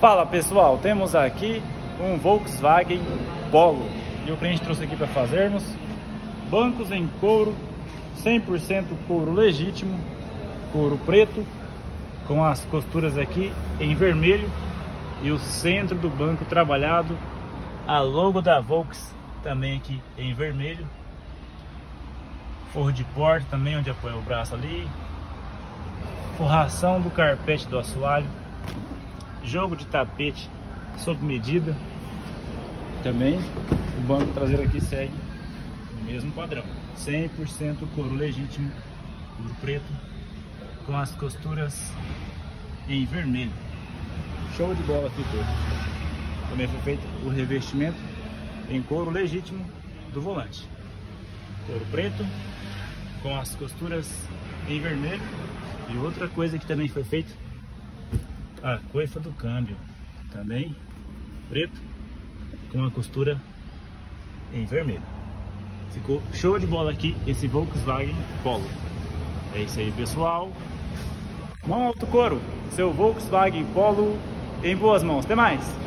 Fala pessoal, temos aqui um Volkswagen Polo. E o cliente trouxe aqui para fazermos. Bancos em couro, 100% couro legítimo, couro preto, com as costuras aqui em vermelho. E o centro do banco trabalhado, a logo da Volks também aqui em vermelho, forro de porta também onde apoia o braço ali, forração do carpete do assoalho, jogo de tapete sob medida. Também o banco traseiro aqui segue o mesmo padrão. 100% couro legítimo, couro preto, com as costuras em vermelho. Show de bola aqui todo. Também foi feito o revestimento em couro legítimo do volante. Couro preto, com as costuras em vermelho. E outra coisa que também foi feito a coifa do câmbio também preto com a costura em vermelho. Ficou show de bola aqui esse Volkswagen Polo. É isso aí pessoal. Mão alto couro seu Volkswagen Polo em boas mãos. Até mais